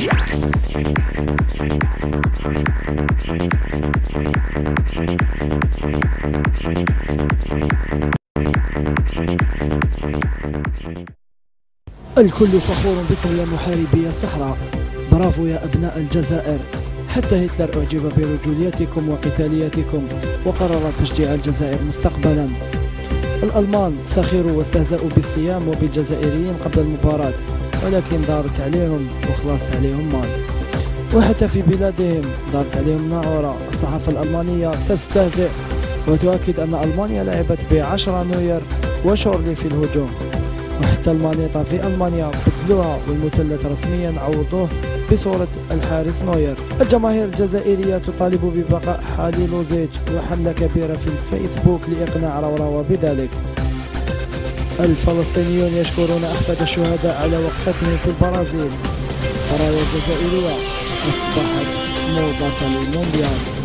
الكل فخور بكم يا محاربي الصحراء برافو يا أبناء الجزائر. حتى هتلر أعجب برجوليتكم وقتاليتكم وقرر تشجيع الجزائر مستقبلا. الألمان سخروا واستهزأوا بالصيام وبالجزائريين قبل المباراة. ولكن دارت عليهم وخلصت عليهم مال. وحتى في بلادهم دارت عليهم ناعورة الصحافة الألمانية تستهزئ وتؤكد أن ألمانيا لعبت بعشرة نوير وشورلي في الهجوم. وحتى المانيطة في ألمانيا بدلوها والمثلث رسميا عوضوه بصورة الحارس نوير. الجماهير الجزائرية تطالب ببقاء حالي لوزيتش وحملة كبيرة في الفيسبوك لإقناع روراوا بذلك. الفلسطينيون يشكرون أحفاد الشهداء على وقفتهم في البرازيل الراية الجزائرية أصبحت موضة للمونديال.